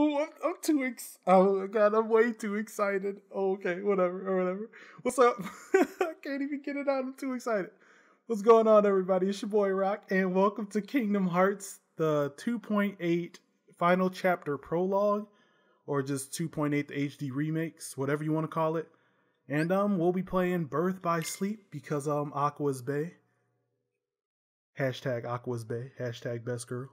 Oh, I'm, I'm too ex. Oh god, I'm way too excited. Oh, okay, whatever, or whatever. What's up? I can't even get it out. I'm too excited. What's going on, everybody? It's your boy Rock, and welcome to Kingdom Hearts, the 2.8 final chapter prologue, or just 2.8 the HD remakes, whatever you want to call it. And um, we'll be playing Birth by Sleep because um, Aqua's Bay. Hashtag Aqua's Bay. Hashtag Best Girl.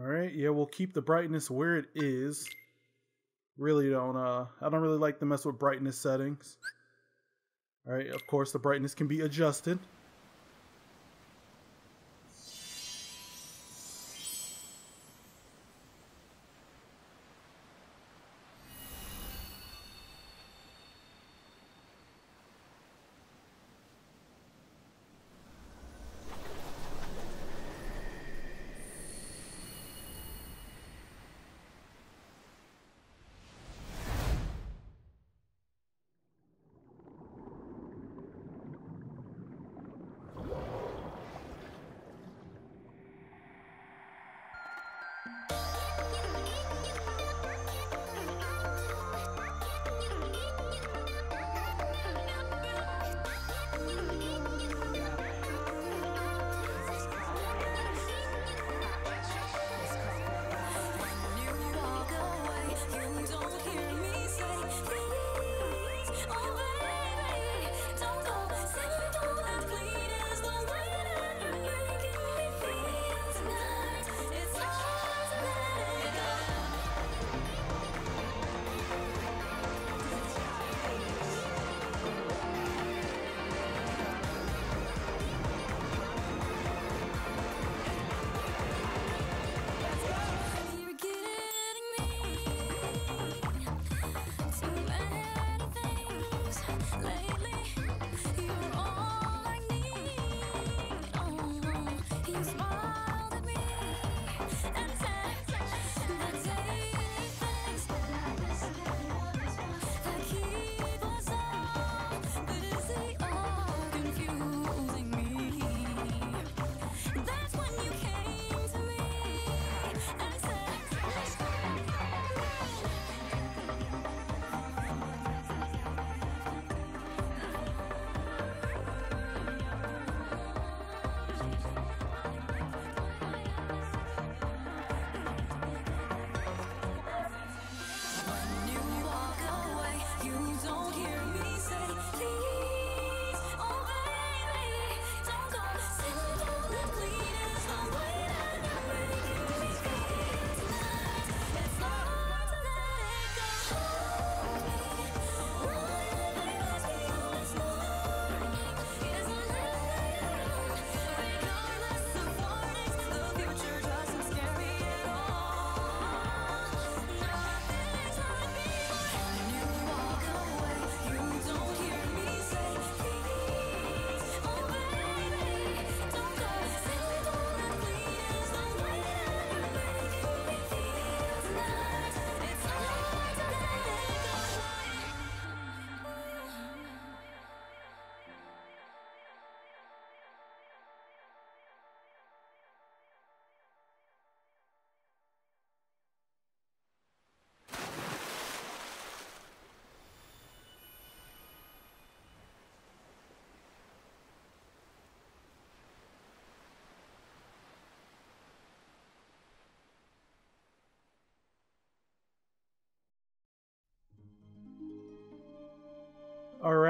All right, yeah, we'll keep the brightness where it is. Really don't, uh, I don't really like to mess with brightness settings. All right, of course, the brightness can be adjusted.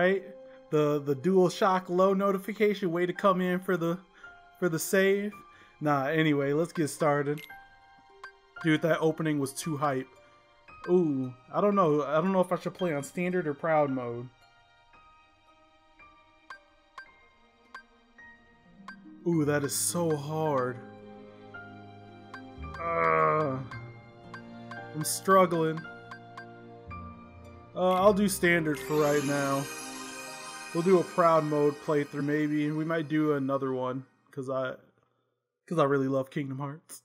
Right, the the Dual Shock low notification way to come in for the for the save. Nah, anyway, let's get started. Dude, that opening was too hype. Ooh, I don't know. I don't know if I should play on standard or proud mode. Ooh, that is so hard. Uh, I'm struggling. Uh, I'll do standard for right now. We'll do a proud mode playthrough maybe. We might do another one because I because I really love Kingdom Hearts.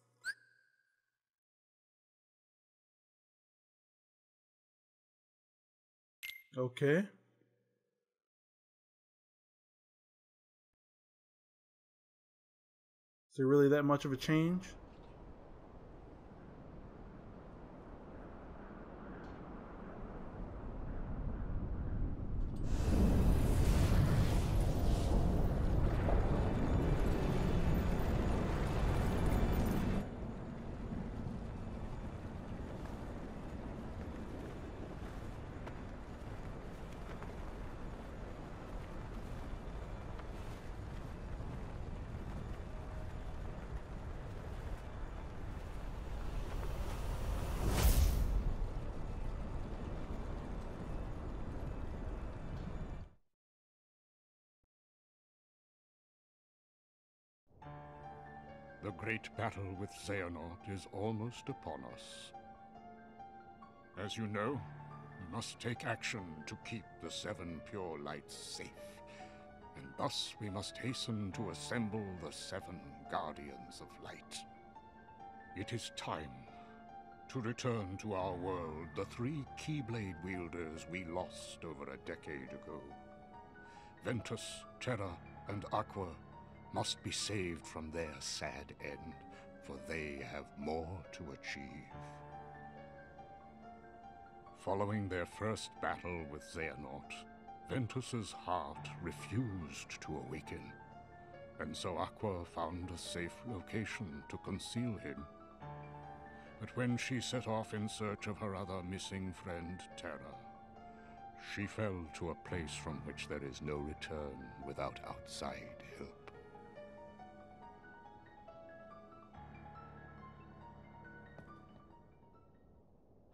Okay. Is there really that much of a change? The great battle with Xehanort is almost upon us. As you know, we must take action to keep the Seven Pure Lights safe. And thus we must hasten to assemble the Seven Guardians of Light. It is time to return to our world the three Keyblade wielders we lost over a decade ago. Ventus, Terra, and Aqua must be saved from their sad end, for they have more to achieve. Following their first battle with Xehanort, Ventus's heart refused to awaken, and so Aqua found a safe location to conceal him. But when she set off in search of her other missing friend, Terra, she fell to a place from which there is no return without outside help.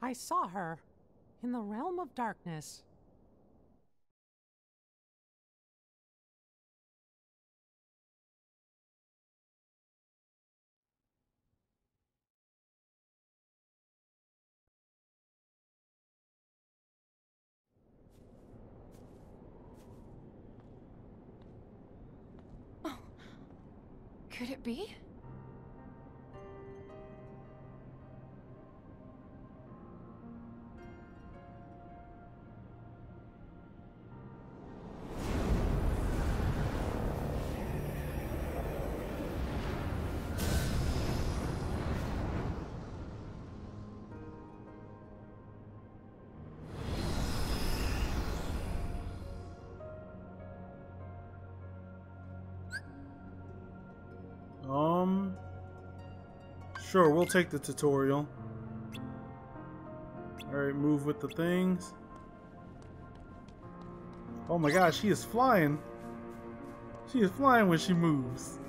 I saw her in the realm of darkness. Oh, could it be? Sure, we'll take the tutorial. Alright, move with the things. Oh my gosh, she is flying. She is flying when she moves.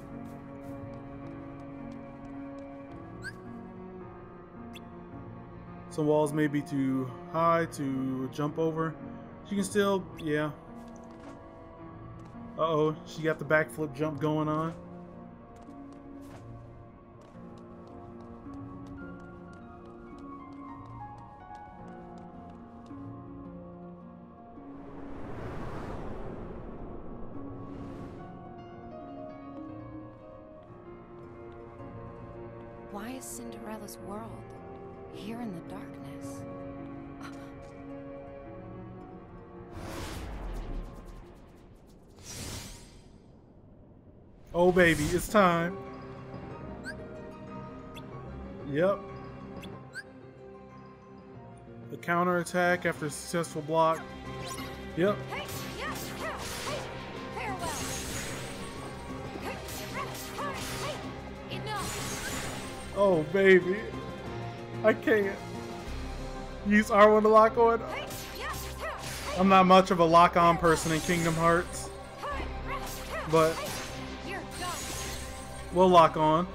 Some walls may be too high to jump over. She can still, yeah. Uh-oh, she got the backflip jump going on. Is Cinderella's world here in the darkness? Oh baby, it's time. Yep. The counterattack after a successful block. Yep. Hey, Oh baby. I can't. Use R1 to lock on. I'm not much of a lock on person in Kingdom Hearts, but we'll lock on.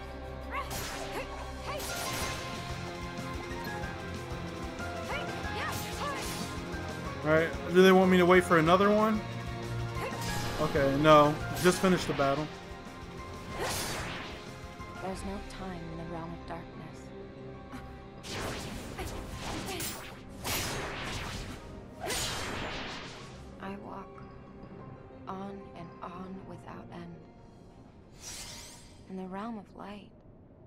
Alright, do they want me to wait for another one? Okay, no. Just finish the battle. There's no time in the realm of darkness. I walk on and on without end. In the realm of light,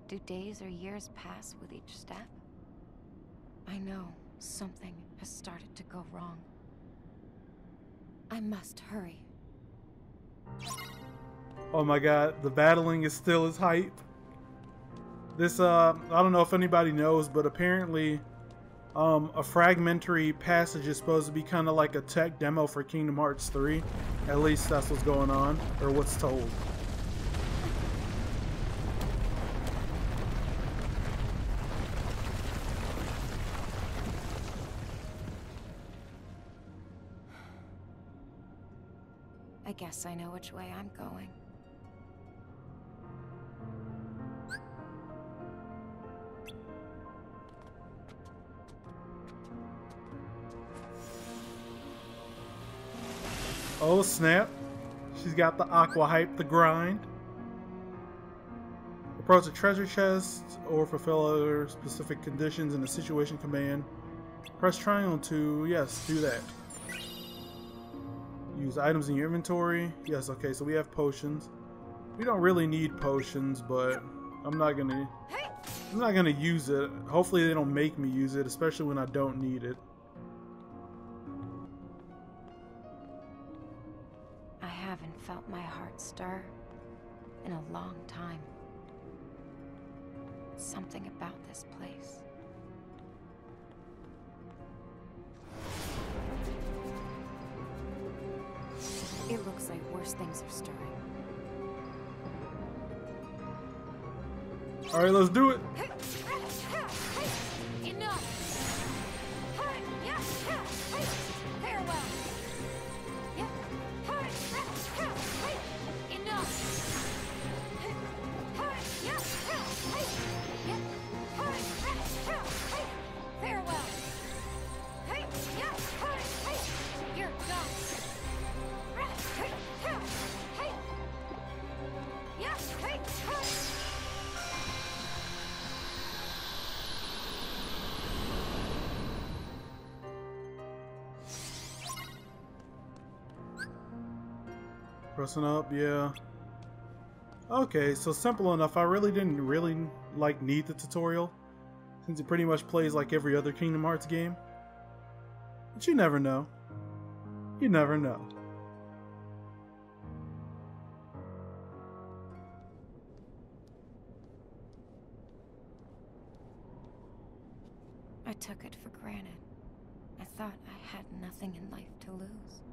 do days or years pass with each step? I know something has started to go wrong. I must hurry. Oh my god, the battling is still as hype. This, uh, I don't know if anybody knows, but apparently, um, a fragmentary passage is supposed to be kind of like a tech demo for Kingdom Hearts 3. At least that's what's going on, or what's told. I guess I know which way I'm going. Oh snap. She's got the aqua hype, the grind. Approach a treasure chest or fulfill other specific conditions in the situation command. Press triangle to, yes, do that. Use items in your inventory. Yes, okay, so we have potions. We don't really need potions, but I'm not gonna I'm not gonna use it. Hopefully they don't make me use it, especially when I don't need it. Felt my heart stir in a long time. Something about this place. It looks like worse things are stirring. Alright, let's do it. Enough! Farewell! Farewell! Pressing up, yeah. Okay, so simple enough. I really didn't really like need the tutorial since it pretty much plays like every other Kingdom Hearts game. But you never know. You never know. I took it for granted. I thought I had nothing in life to lose.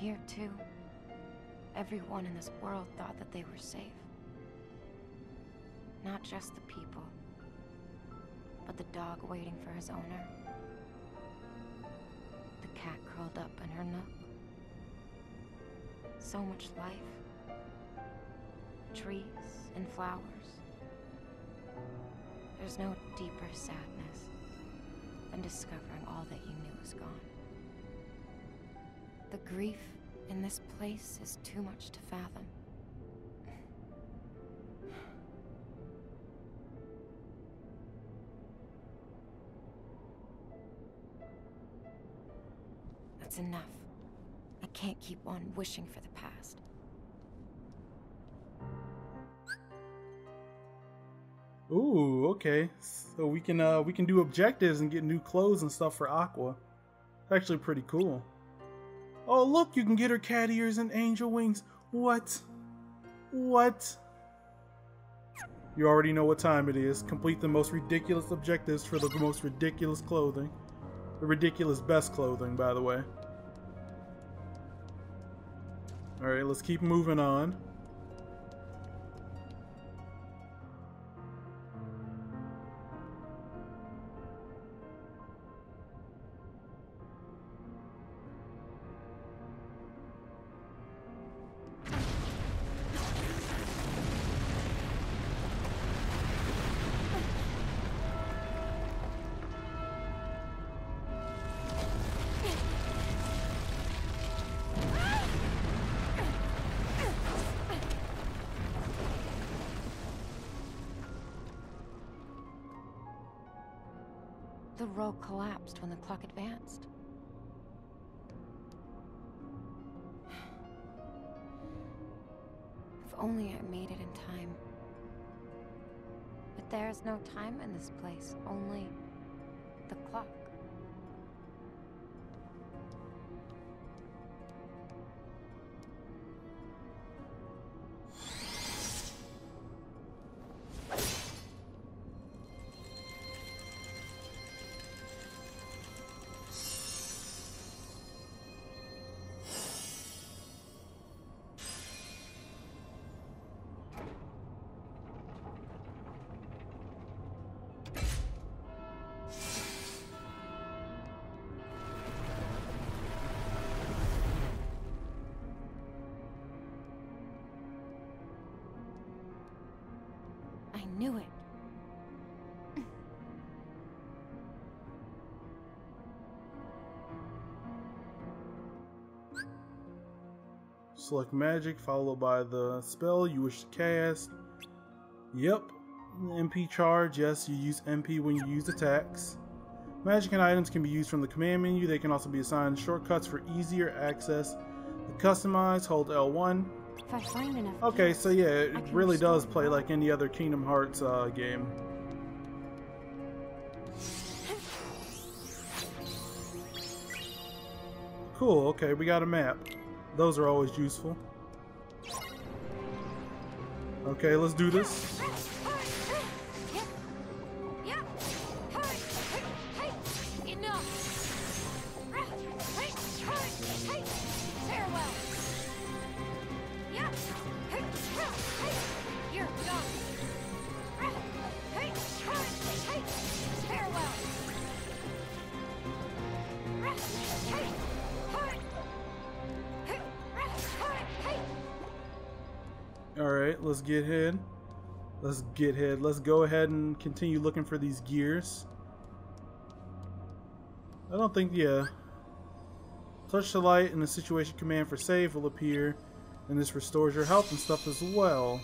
Here, too. Everyone in this world thought that they were safe. Not just the people, but the dog waiting for his owner. The cat curled up in her nook. So much life. Trees and flowers. There's no deeper sadness than discovering all that you knew is gone. The grief in this place is too much to fathom. That's enough. I can't keep on wishing for the past. Ooh, okay. So we can uh we can do objectives and get new clothes and stuff for Aqua. It's Actually pretty cool. Oh look, you can get her cat ears and angel wings. What? What? You already know what time it is. Complete the most ridiculous objectives for the most ridiculous clothing. The ridiculous best clothing, by the way. Alright, let's keep moving on. The row collapsed when the clock advanced. If only I made it in time. But there is no time in this place, only the clock. Knew it. Select magic followed by the spell you wish to cast. Yep. MP charge, yes, you use MP when you use attacks. Magic and items can be used from the command menu. They can also be assigned shortcuts for easier access. To customize, hold L1. If I find enough. Okay, so yeah, it really does play like any other Kingdom Hearts uh, game. Cool, okay, we got a map. Those are always useful. Okay, let's do this. Ahead. Let's go ahead and continue looking for these gears. I don't think, yeah. Touch the light and the situation command for save will appear, and this restores your health and stuff as well.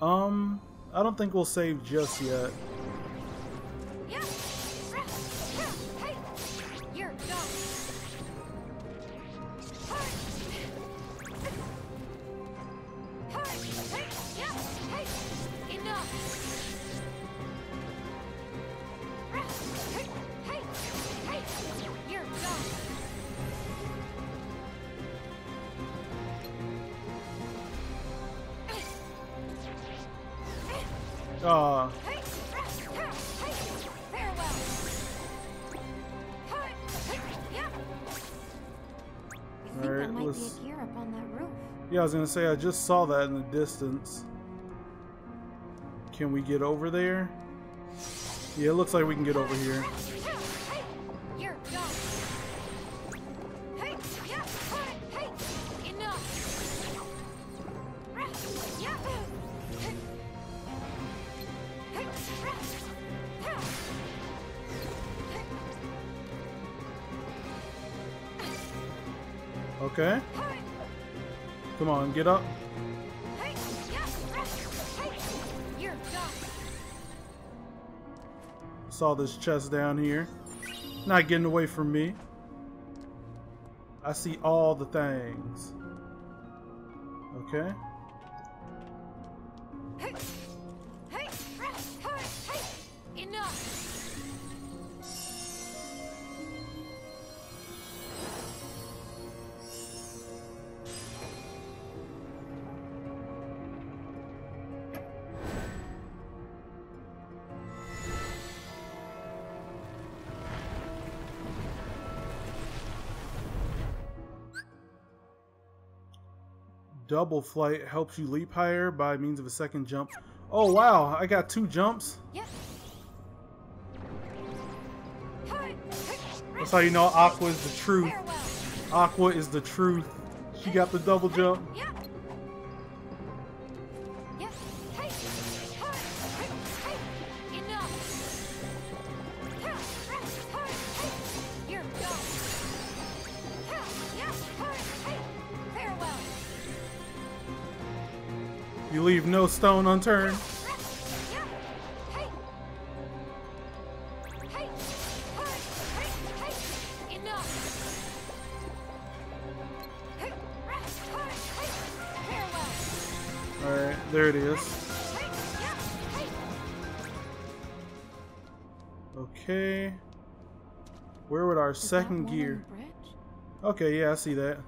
Um, I don't think we'll save just yet. Roof. yeah, I was gonna say I just saw that in the distance. Can we get over there? Yeah, it looks like we can get over here. Get up. hey, yeah, hey. Saw this chest down here. Not getting away from me. I see all the things. Okay. Double flight helps you leap higher by means of a second jump. Oh wow, I got two jumps. That's how you know Aqua is the truth. Aqua is the truth. She got the double jump. You leave no stone unturned. Alright, there it is. Hey. Yeah. Hey. Okay. Where would our second gear? Okay, yeah, I see that.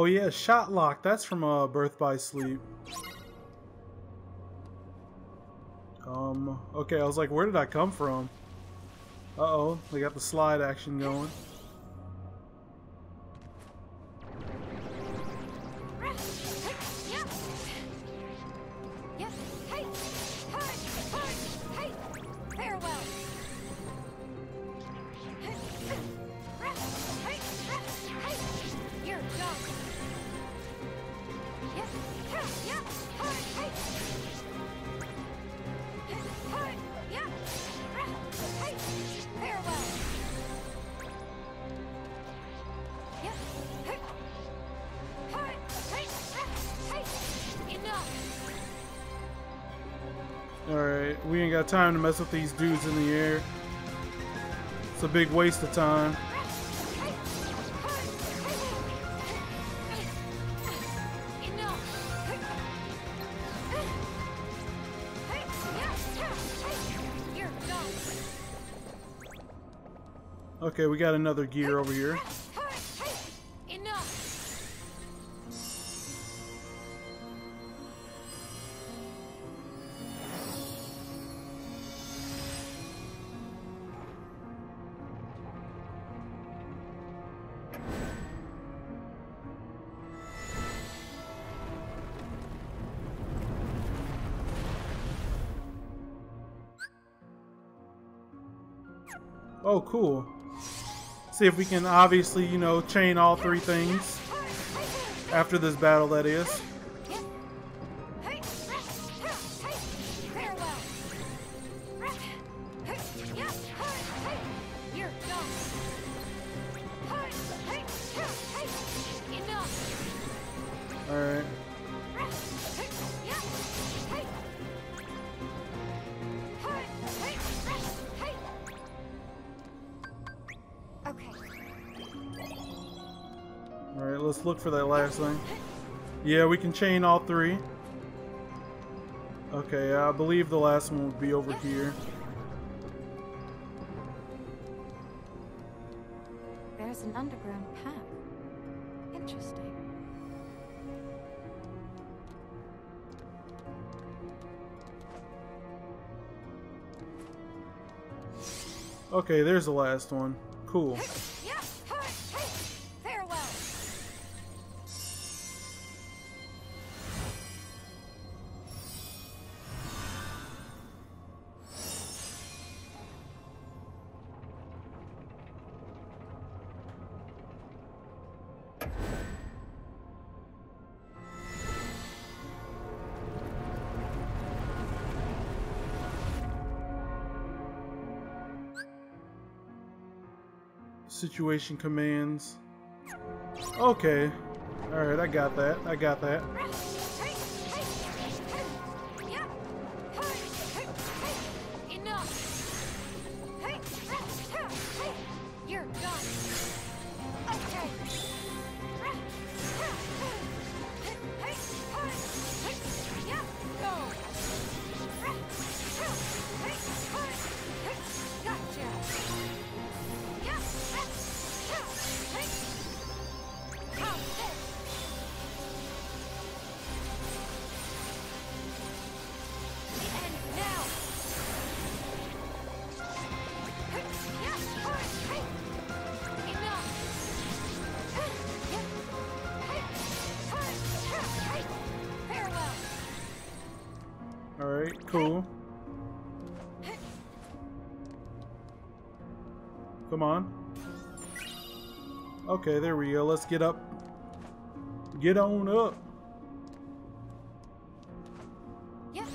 Oh yeah, shot lock. That's from uh, Birth by Sleep. Um. Okay, I was like, where did I come from? Uh oh, they got the slide action going. Mess with these dudes in the air. It's a big waste of time. Okay, we got another gear over here. See if we can obviously, you know, chain all three things after this battle, that is. Alright. Let's look for that last thing. Yeah, we can chain all three. Okay, I believe the last one would be over here. There's an underground path. Interesting. Okay, there's the last one. Cool. Situation commands. Okay. Alright, I got that. I got that. Come on. Okay, there we go. Let's get up. Get on up. Yep.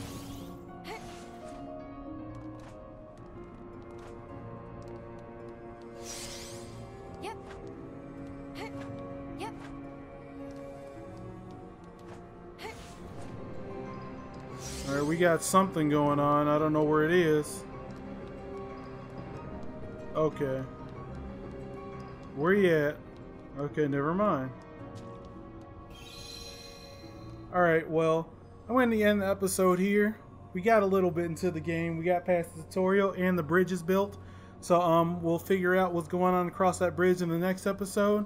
Yep. Alright, we got something going on. I don't know where it is. Okay. Where you at? Okay, never mind. Alright, well, I'm going to end the episode here. We got a little bit into the game. We got past the tutorial and the bridge is built. So um, we'll figure out what's going on across that bridge in the next episode.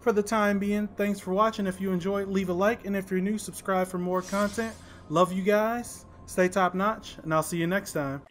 For the time being, thanks for watching. If you enjoyed, leave a like. And if you're new, subscribe for more content. Love you guys. Stay top notch. And I'll see you next time.